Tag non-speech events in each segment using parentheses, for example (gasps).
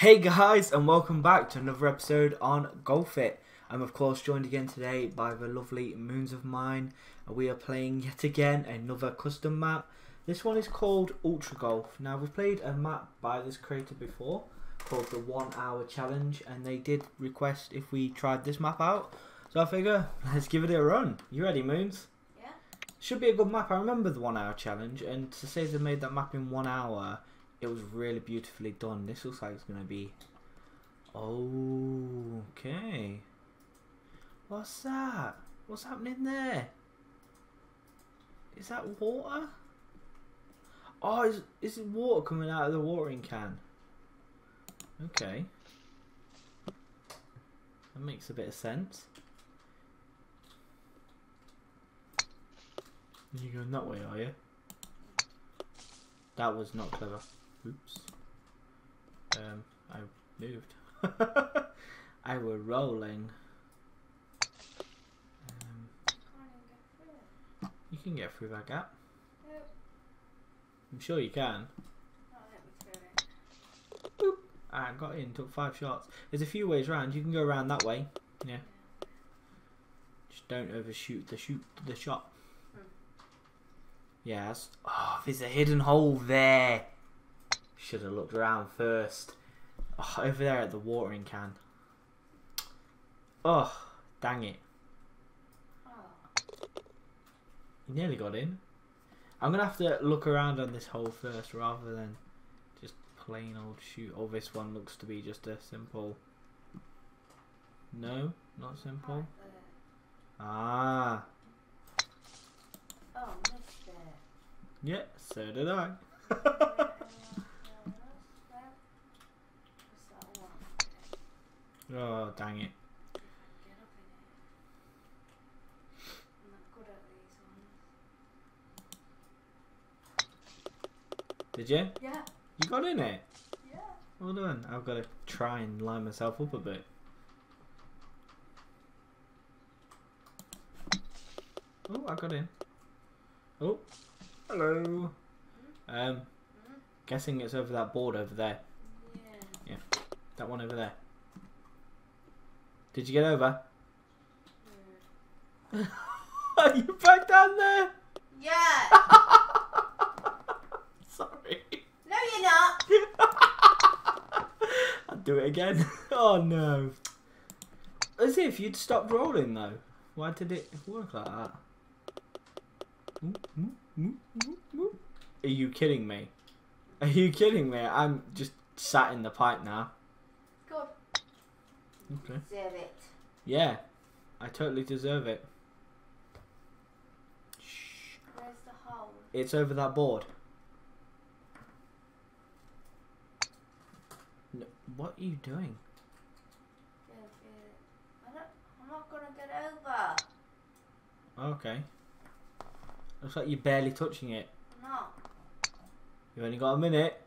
Hey guys, and welcome back to another episode on GolfIt. I'm of course joined again today by the lovely Moons of Mine. And we are playing yet again another custom map. This one is called Ultra Golf. Now we've played a map by this creator before called the One Hour Challenge, and they did request if we tried this map out. So I figure let's give it a run. You ready, Moons? Yeah. Should be a good map. I remember the One Hour Challenge, and to say they made that map in one hour it was really beautifully done. This looks like it's going to be... Oh, okay. What's that? What's happening there? Is that water? Oh, is, is it water coming out of the watering can? Okay. That makes a bit of sense. You're going that way, are you? That was not clever. Oops. Um, I moved. (laughs) I were rolling. Um, you can get through that gap. Nope. I'm sure you can. Not let me through it. I got in, took five shots. There's a few ways around. You can go around that way. Yeah. Just don't overshoot the shoot the shot. Hmm. Yes. Oh, there's a hidden hole there. Should have looked around first. Oh, over there at the watering can. Oh, dang it. You nearly got in. I'm gonna have to look around on this hole first rather than just plain old shoot. Oh, this one looks to be just a simple. No, not simple. Ah, Oh, missed it. yeah, so did I. (laughs) Yeah, anyone else? No? What's that one? Oh, dang it. Get up in it. I'm not good at these ones. Did you? Yeah. You got in it. Yeah. Well done. I've got to try and line myself up a bit. Oh, I got in. Oh, hello. Um, Hmm? guessing it's over that board over there. Yeah. Yeah. That one over there. Did you get over? Yeah. (laughs) Are you back down there? Yeah. (laughs) Sorry. no, you're not. (laughs) I'll do it again. oh no. As if you'd stopped rolling though. Why did it work like that? Are you kidding me? Are you kidding me? I'm just sat in the pipe now. Okay. Deserve it. Yeah, I totally deserve it. Shh. Where's the hole? It's over that board. No, what are you doing? Yeah, yeah. I don't, I'm not gonna get over. Okay. Looks like you're barely touching it. I'm not. You've only got a minute.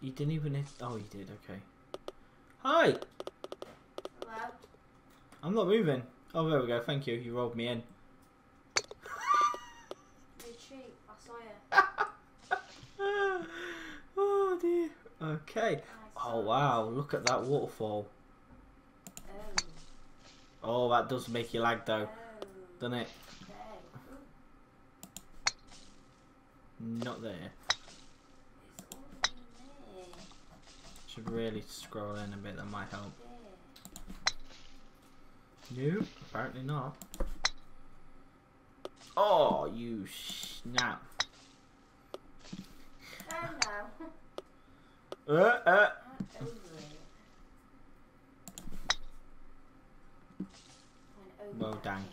You didn't even hit. Oh, you did. Okay. Hi. Hello? I'm not moving. Oh, there we go. Thank you. You rolled me in. (laughs) You cheap. I saw you. (laughs) oh dear. Okay. Oh wow! Look at that waterfall. Oh. Oh, that does make you lag though, Oh. doesn't it? Not there. it's all in there. Should really scroll in a bit. That might help. There. Nope. Apparently not. Oh, you snap. Oh no. (laughs) Uh, uh. I'm over it. Went over Well that done.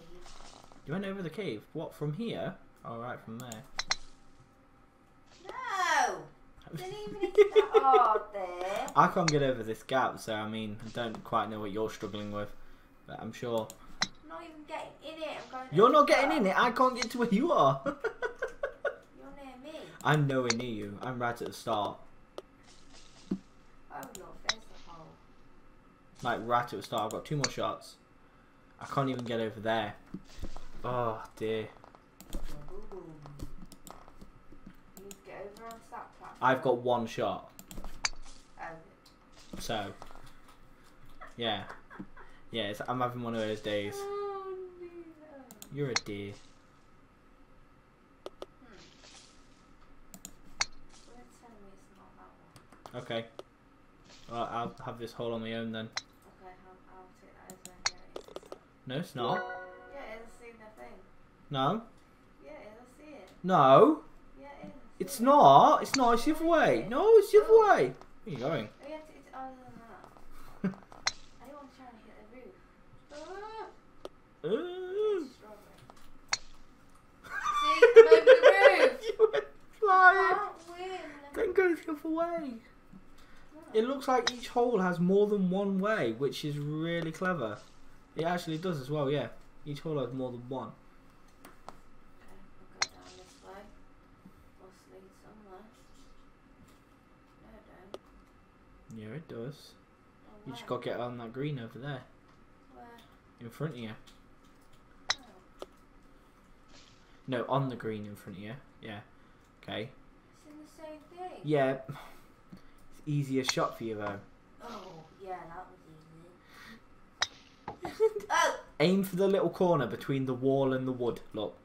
You went over the cave. What, from here? All right, from there. No! Didn't even hit that hard there. I can't get over this gap, so I mean, I don't quite know what you're struggling with. But I'm sure. I'm not even getting in it. You're not over. getting in it. I can't get to where you are. (laughs) You're near me. I'm nowhere near you. I'm right at the start. Oh look, there's the hole. Like, right at the start. I've got two more shots. I can't even get over there. Oh, dear. Boom, boom, boom. everyone's that platform? I've got one shot. Oh, So, yeah. Yeah, it's, I'm having one of those days. Oh, no. You're a dear. Hmm. Well, it's telling me it's not that one. Okay. Well, I'll have this hole on my own then. Okay, I'll, I'll take that as yeah. No, it's not. Yeah, it is. I see the thing. No. Yeah, it is. I see it. No. Yeah, it is. I see It's not. It's not. It's the other way. No, it's the other way. Where are you going? Oh, yeah, it's, it's other than. I don't want to try and hit the roof. Ah, (laughs) Ooh. See, I'm over the roof. you went I flying. can't win. Then go the other way. It looks like each hole has more than one way, which is really clever. It actually does as well, yeah. Each hole has more than one. Okay, I'll go down this way. Must lead somewhere. No, it don't. Yeah, it does. Oh, You just got to get on that green over there, Where? in front of you. Oh, No, on the green in front of you. Yeah. Okay. it's in the same thing. Yeah. It's easier shot for you though. Oh, yeah, that was easy. (laughs) oh! Aim for the little corner between the wall and the wood. Look.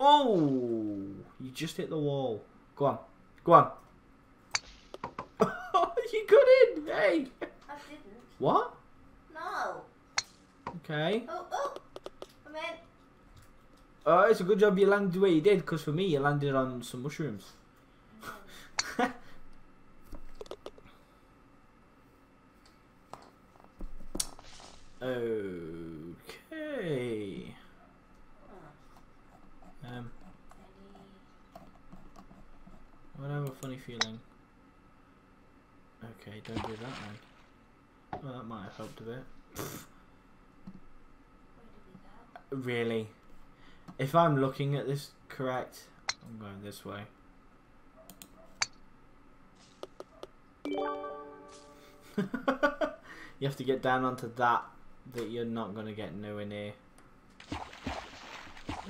Oh! You just hit the wall. Go on. Go on. you Hey. I didn't. What? No. Okay. Oh, oh! I'm in. Uh, it's a good job you landed the way you did, because for me, you landed on some mushrooms. (laughs) okay. Oh, Um. I have a funny feeling. Okay, don't do that then. Well, that might have helped a bit. Really? If I'm looking at this correct, I'm going this way. (laughs) you have to get down onto that that you're not going to get nowhere near.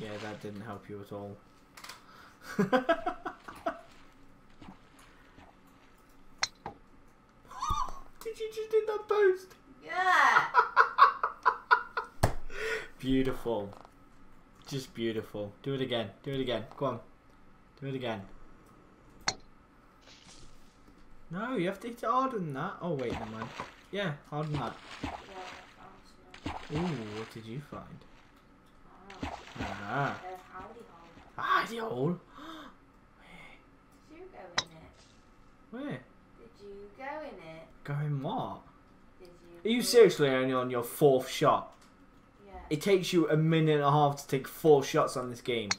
Yeah, that didn't help you at all. (laughs) Did you just do that post? Yeah! Beautiful. Just beautiful. Do it again. Do it again. Go on. Do it again. No, you have to harder than that. Oh, wait, never mind. Yeah, harder than that. Ooh, what did you find? Ah, howdy hole. the hole. Did you go in it? Where? Did you go in? Going what? Did you? Are you seriously only on your fourth shot? Yeah. It takes you a minute and a half to take four shots on this game.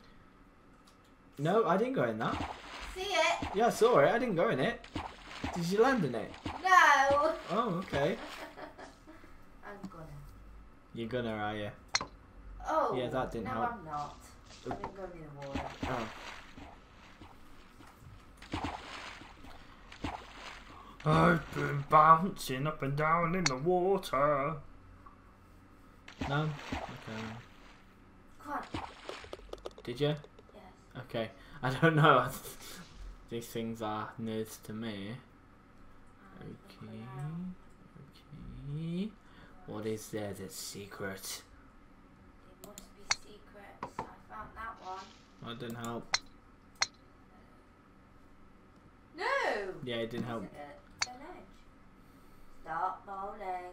No, I didn't go in that. See it? Yeah, I saw it. I didn't go in it. Did you land in it? No! Oh, okay. (laughs) I'm gonna. You're gonna, are you? Oh! Yeah, that didn't no, help. I'm not. I didn't go near the water. Oh. I've been bouncing up and down in the water. No? Okay. Did you? Yes. Okay. I don't know. (laughs) These things are nerds to me. Okay. Okay. What is there that's secret? There must be secrets. I found that one. Oh, that didn't help. No! Yeah, it didn't help. It a- an edge? Stop bowling.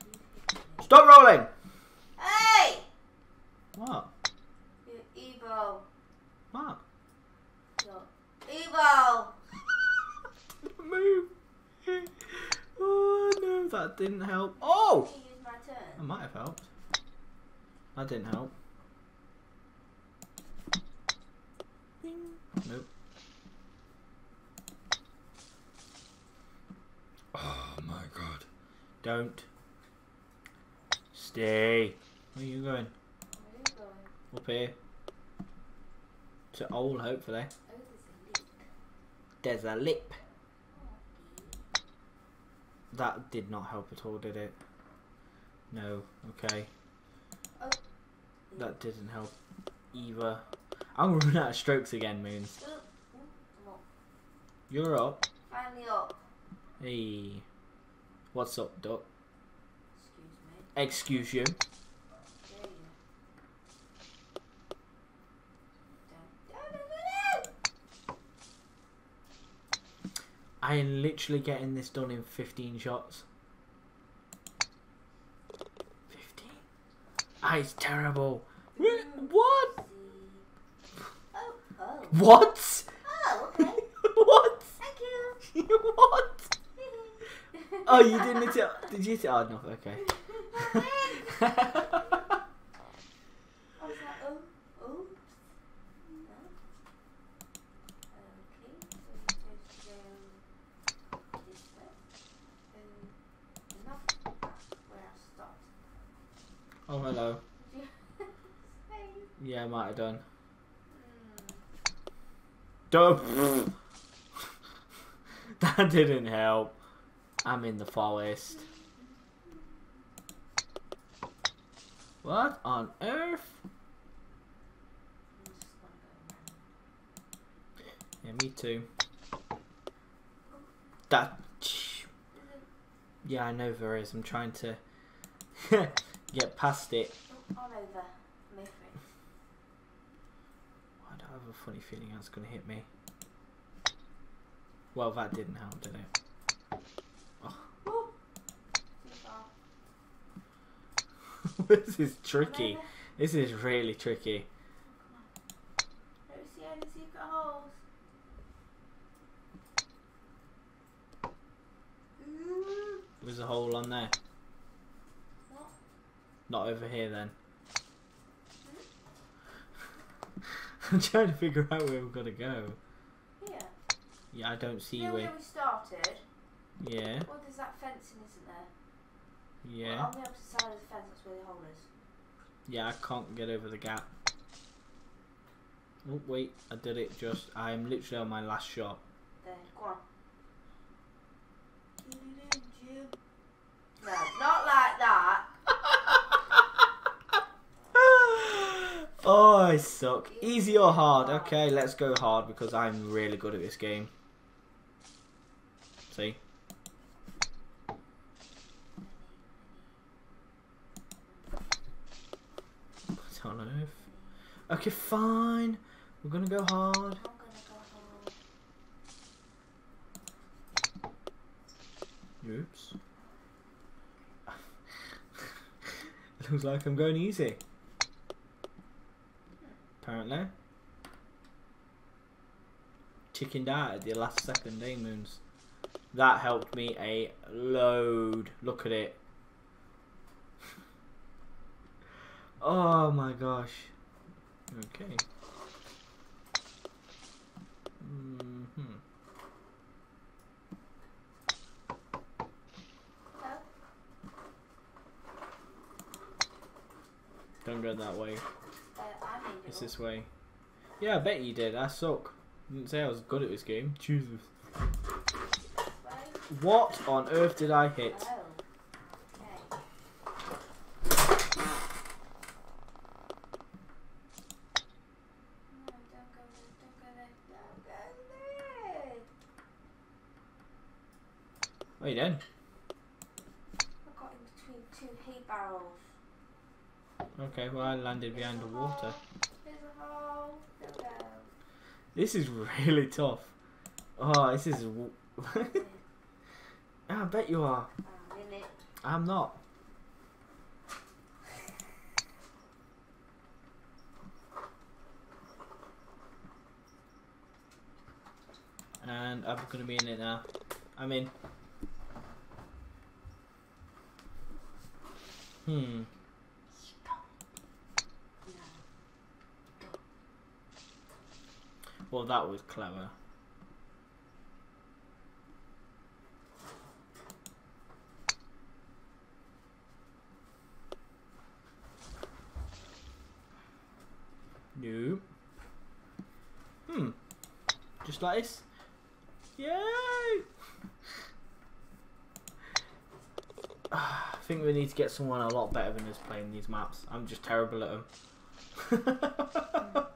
You hit me. Stop rolling! Hey! What? You're evil. What? You're evil. Move. Oh no, that didn't help. Oh! Can you use my That might have helped. That didn't help. Bing. Nope. Oh my god. Don't. Stay. Where are you going? Where are you going? Up here. To Old, hopefully. Oh, there's a. There's a lip. Oh, That did not help at all, did it? No. Okay. Oh. That didn't help either. I'm running out of strokes again, Moons. You're up. Finally up. Hey. What's up, Duck? Excuse me. Excuse you. I am literally getting this done in 15 shots. 15? Ah, it's terrible. What? Oh, oh. What? Oh, okay. what? Thank you. what? Oh, you didn't hit it. Did you hit it hard enough? Okay. (laughs) I was like, oh, oh. No. Okay, so we just go this way. Not where I stopped. oh, hello. Did? Yeah, I might have done. Mm, Duh. (laughs) that didn't help. I'm in the forest. What on earth? Yeah, me too. That. Yeah, I know there is. I'm trying to (laughs) get past it. Move it. I don't have a funny feeling that's going to hit me. Well, that didn't help, did it? (laughs) this is tricky. This is really tricky. Let me see any secret holes. Ooh. There's a hole on there. What? Not over here then. Hmm? (laughs) I'm trying to figure out where we've got to go. Here. Yeah, I don't see You know where. where we started? Yeah, Well, there's that fencing, isn't there? Well, yeah. on the opposite side of the fence, that's where the hole is. Yeah, I can't get over the gap. Oh, wait, I did it just. I'm literally on my last shot. There, go on. Get it in, Jim. No, not like that. (laughs) oh, I suck. Easy or hard? Okay, let's go hard because I'm really good at this game. See? What on earth? Okay, fine. We're gonna go hard. I'm gonna go home. Oops. (laughs) Looks like I'm going easy. Apparently. Chickened out at the last second, eh, Moons? That helped me a load. Look at it. (laughs) oh my gosh. Okay. hmm No? Don't go that way. Uh, I made it It's this way. Yeah, I bet you did. I suck. Didn't say I was good at this game. Jesus. What on earth did I hit? Oh. Okay. No, don't go there, don't go there, don't go there. What are you doing? I got in between two hay barrels. Okay, well I landed behind the water. There's a hole. Don't. This is (laughs) really tough. Oh, this is. (laughs) I bet you are. I'm in it. I'm not. And I'm gonna be in it now. I'm in. Hmm. Well, that was clever. No. Hmm. Just like this. Yay! (sighs) I think we need to get someone a lot better than us playing these maps. I'm just terrible at them. (laughs)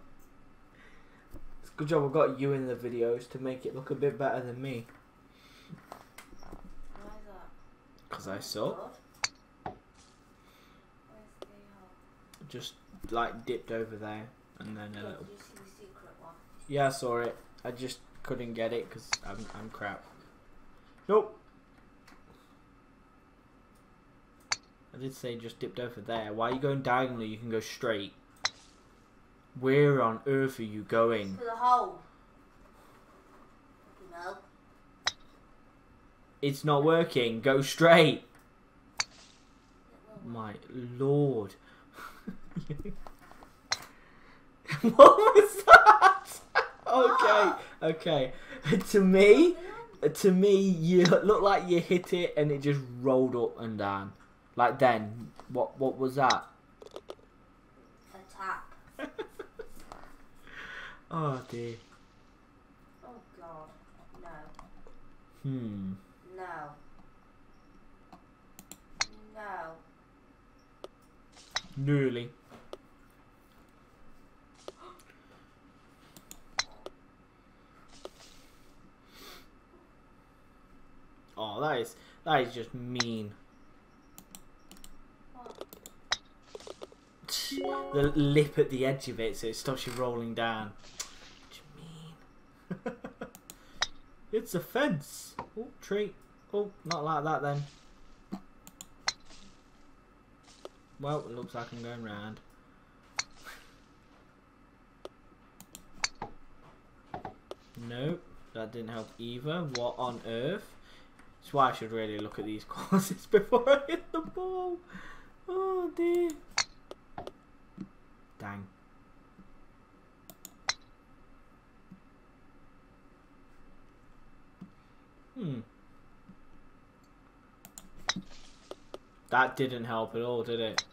Good job I got you in the videos to make it look a bit better than me. Why that? Because I suck. Good. Where's the hole? Just like dipped over there and then a little. you see the secret one. Yeah, I saw it. I just couldn't get it because I'm, I'm crap. Nope. I did say just dipped over there. Why are you going diagonally? You can go straight. Where on earth are you going? To the hole. No. It's not working. Go straight. My lord. (laughs) what was that? (laughs) okay, ah. okay. (laughs) to me, to me, you look like you hit it and it just rolled up and down. Like then, what what was that? A tap. (laughs) Oh dear. Oh god. No. Hmm. No. No. Nearly. (gasps) Oh, that is that is just mean. What? The lip at the edge of it, so it stops you rolling down. What do you mean? (laughs) it's a fence. Oh, tree. Oh, not like that then. Well, it looks like I'm going round. Nope, that didn't help either. What on earth? That's why I should really look at these (laughs) courses before I hit the ball. Oh dear. Dang. Hmm. That didn't help at all, did it?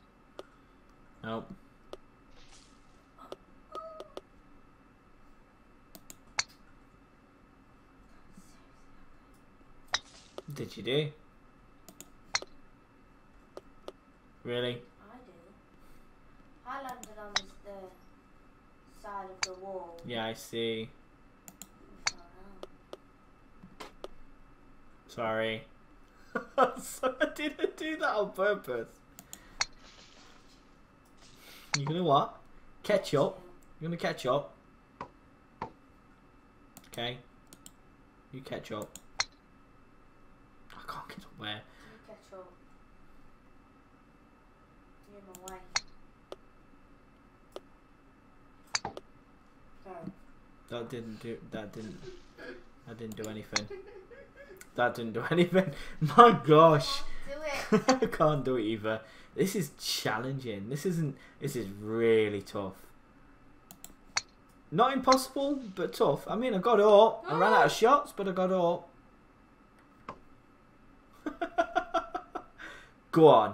Nope. Did you do? Really? I do. I landed on this, the wall. Yeah, I see. Sorry. (laughs) so I didn't do that on purpose. You gonna what? Catch up. You're gonna catch up. Okay. You catch up. I can't get up where. You catch up. You're in my way. Go. That didn't do. That didn't. That didn't do anything. That didn't do (laughs) anything. My gosh. Do it. (laughs) I can't do it either. This is challenging. This isn't. This is really tough. Not impossible, but tough. I mean, I got up. I ran out of (gasps) shots, but I got up. (laughs) Go on,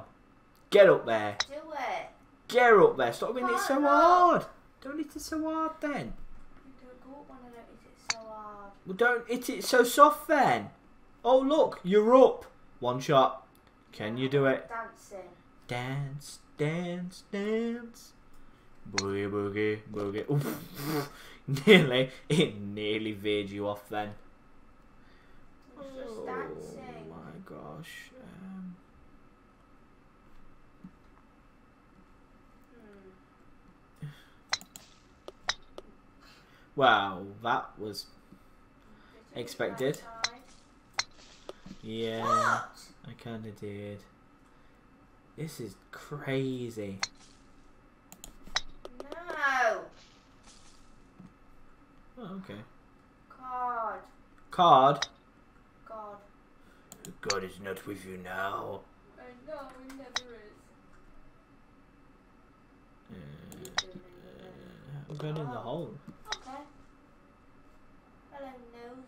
get up there. Do it. Get up there. Stop hitting it so hard. Don't hit it so hard then. You don't go up when I don't hit it so hard. Well, don't hit it so soft then. Oh look, you're up. One shot. Can you do it? Dancing. Dance, dance, dance. Boogie, boogie, boogie. Oof. (laughs) nearly, it nearly veered you off then. Oh my gosh. Um, Hmm. wow, that was Expected. get that side? yeah. I kind of did. This is crazy. No. Oh, okay. God. Card. God. God is not with you now. I know it never is. Uh, uh, I'm going in the hole. Okay. Hello, nose.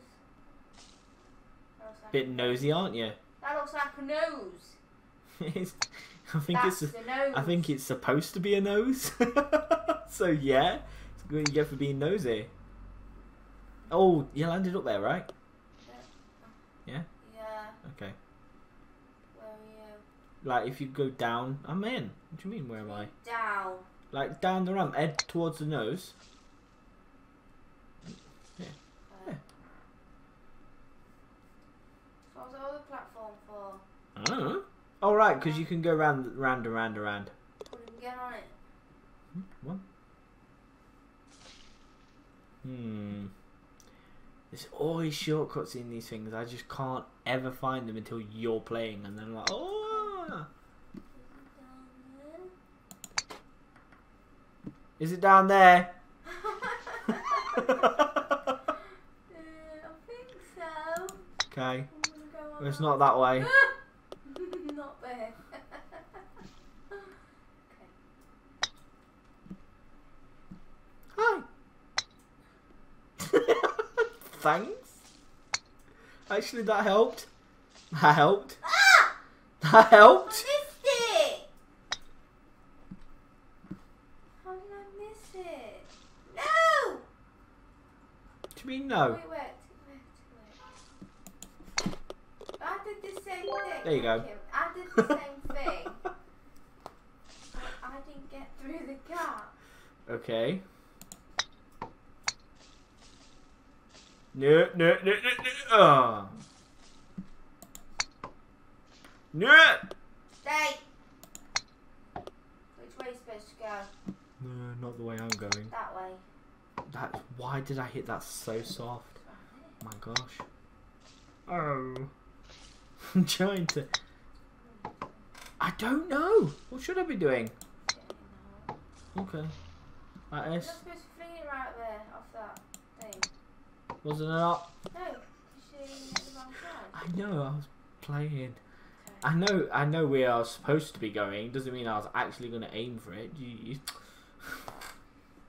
That looks like Bit nosy, aren't you? (laughs) That looks like a nose. I think That's it's. I think it's supposed to be a nose. (laughs) so yeah, it's what you get for being nosy. Oh, you landed up there, right? Yeah. Yeah. Okay. Where are you? Like if you go down, I'm in. What do you mean? Where am I? Down. Like down the ramp, head towards the nose. Right? Because you can go round, round, and round, around. Well, then get on it. Hmm, What? Hmm. There's always shortcuts in these things. I just can't ever find them until you're playing, and then I'm like, oh. Is it down there? Is it down there? uh, I think so. okay. Well, it's not that way. (laughs) not there. Hi. Thanks. Actually, that helped. That helped. ah! That I helped. missed it! How did I miss it? No! What do you mean no? Wait, wait. I did the same thing. There you go. I did the same (laughs) thing. but I didn't get through the gap. Okay. No, no, no, no, no. Oh. No. Stay! Which way are you supposed to go? No, not the way I'm going. That way. That. Why did I hit that so soft? My gosh. Oh. (laughs) I'm trying to. I don't know. What should I be doing? Okay. Like You're supposed to fling it right there off that thing. Wasn't it not? No, you're the wrong side. I know. I was playing. I know. I know we are supposed to be going. Doesn't mean I was actually going to aim for it. You, you- You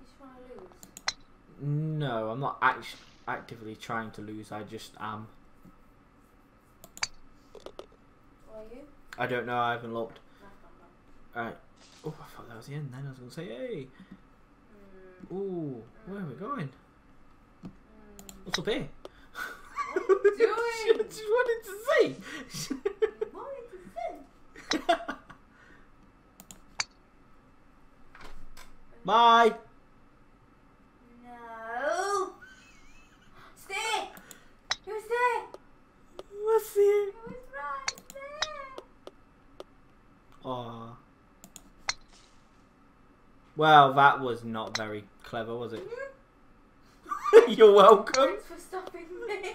just want to lose. no, I'm not act- actively trying to lose. I just am. Or you? I don't know. I haven't looked. Alright. Oh, I thought that was the end. Then I was going to say, hey. Mm, Ooh, where are we going? mm. What's up here? What are you (laughs) doing? just wanted to see. (laughs) You wanted to sit. (laughs) Bye. No. Stay. Was there. Let's see. It was right there. Aw. Well, that was not very clever, was it? Mm-hmm. (laughs) You're welcome. Thanks for stopping me. (laughs)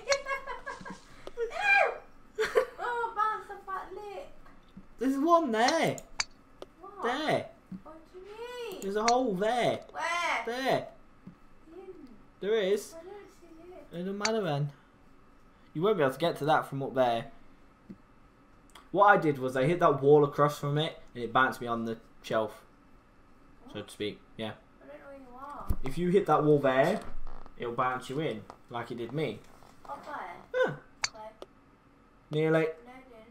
Ew. Oh, bounce off that lip. There's one there. What? There. What do you mean? There's a hole there. Where? There. In. There is. I don't see it. It doesn't matter then. You won't be able to get to that from up there. What I did was I hit that wall across from it and it bounced me on the shelf, so to speak. Yeah. I don't know where you are. If you hit that wall there, it'll bounce you in, like it did me. Up there. Huh. Okay. Nearly.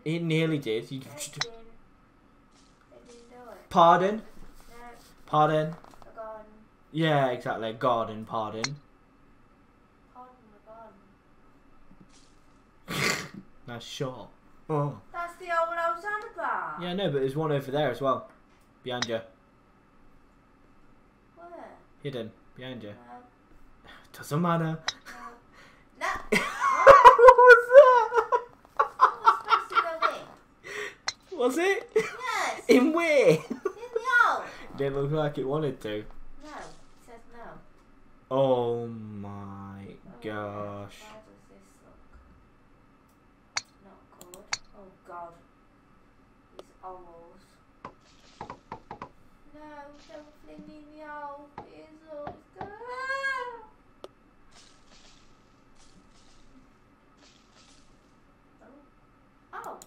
It nearly did. You it didn't. Didn't. Pardon? No, Pardon? garden. Yeah, exactly. Garden, pardon. Pardon. Nice (laughs) shot. Oh. That's the old one I was on about. Yeah, no, but there's one over there as well. Behind you. Where? Hidden. Behind you. No. (sighs) Doesn't matter. No. No. (laughs) what was that? I was supposed to go in. Was it? Yes. In where? In the old. Didn't look like it wanted to. No. It says no. Oh my Oh, gosh. How does this look? Not good. Oh god. These owls. No, don't fling me in the owl. It is all good. Oh. Oh.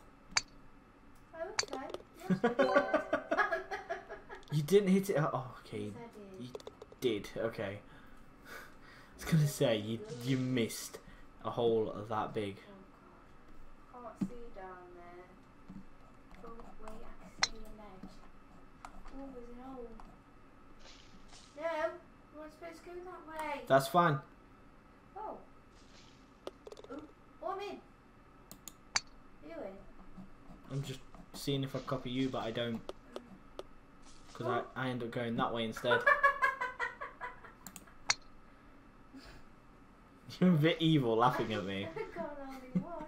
Okay. (laughs) I. You didn't hit it. Oh, oh, okay. Yes, I did. You did. Okay. (laughs) I was gonna say you you missed a hole that big. Oh god. Can't see down there. Oh wait, I can see the ledge. Oh, there's an hole. No, you weren't supposed to go that way. That's fine. Oh. Ooh, oh, I'm in. You in? I'm just seeing if I copy you, but I don't. Because I, I end up going that way instead. (laughs) You're a bit evil laughing at me. (laughs) I got only one.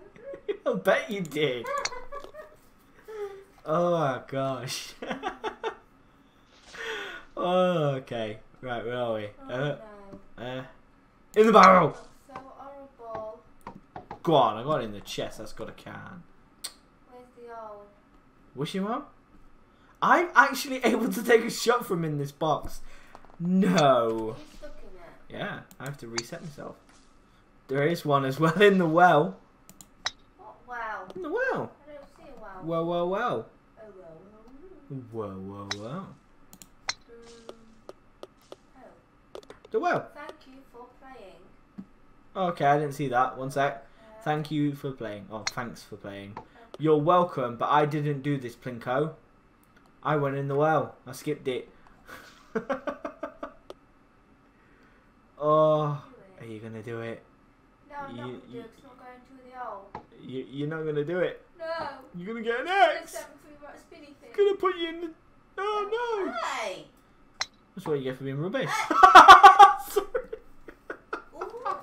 (laughs) I bet you did. Oh my gosh. oh, okay. Right, where are we? Oh Uh, no. uh, in the barrel. So horrible. Go on, I got it in the chest. That's got a can. Where's the owl? Wishing well? I'm actually (laughs) able to take a shot from in this box. No. You stuck in it. Yeah, I have to reset myself. There is one as well in the well. What wow? In the well. I don't see a wow. Well, well, well. Oh well. Whoa, whoa, whoa. Mm. Oh, The well. thank you for playing. Okay, I didn't see that. One sec. Uh, Thank you for playing. Oh, thanks for playing. You're welcome, but I didn't do this, Plinko. I went in the well. I skipped it. (laughs) oh, are you gonna do it? No, I'm not you- gonna do it. It's not going to the owl. You, you're not gonna do it. No. You're gonna get an X. have a that spinny thing. Gonna put you in the. Oh no! Hey. That's what you get for being rubbish. (laughs) Sorry. Ooh.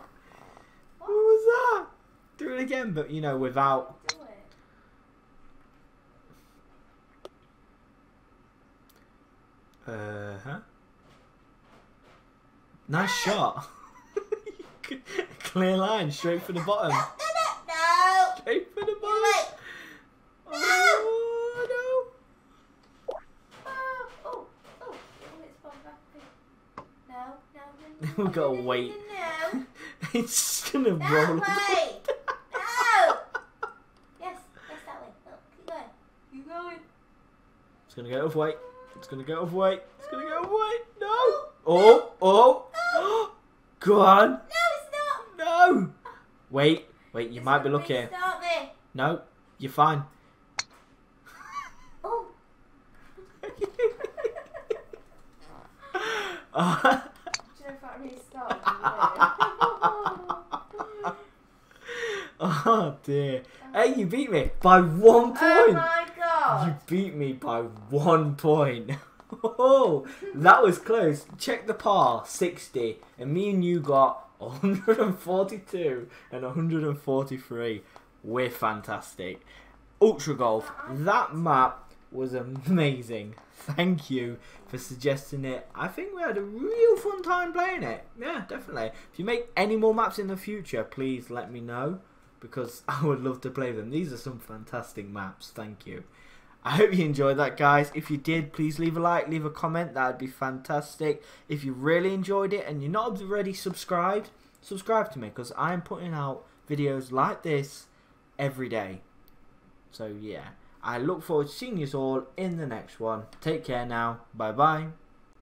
What was that? Do it again, but you know, without. Do it. Uh huh. Nice shot. (laughs) Clear line, straight for the bottom. (laughs) No. Straight for the bottom. Oh Oh, oh, oh. It's gone back. No, no, no. no, (laughs) We've gotta no, no, wait. No. no! it's gonna No roll. way. No. Yes, yes, that way. Look, keep going. Keep going. It's gonna go other way. It's gonna go way. It's gonna go other way. No! Oh! Oh! (gasps) Go on! No, it's not. No! Wait, wait, you It's might be gonna lucky. Restart me. No, you're fine. Oh. oh, Do you know if that restarted? oh dear. Hey, you beat me by one oh, point. my You beat me by one point. (laughs) Oh, that was close. Check the par, 60. And me and you got (laughs) 142 and 143. We're fantastic. Ultra Golf, that map was amazing. Thank you for suggesting it. I think we had a real fun time playing it. Yeah, definitely. If you make any more maps in the future, please let me know because (laughs) I would love to play them. These are some fantastic maps. Thank you. I hope you enjoyed that, guys. If you did, please leave a like, leave a comment. That would be fantastic. If you really enjoyed it and you're not already subscribed, subscribe to me because I'm putting out videos like this every day. So, yeah. I look forward to seeing you all in the next one. Take care now. Bye bye.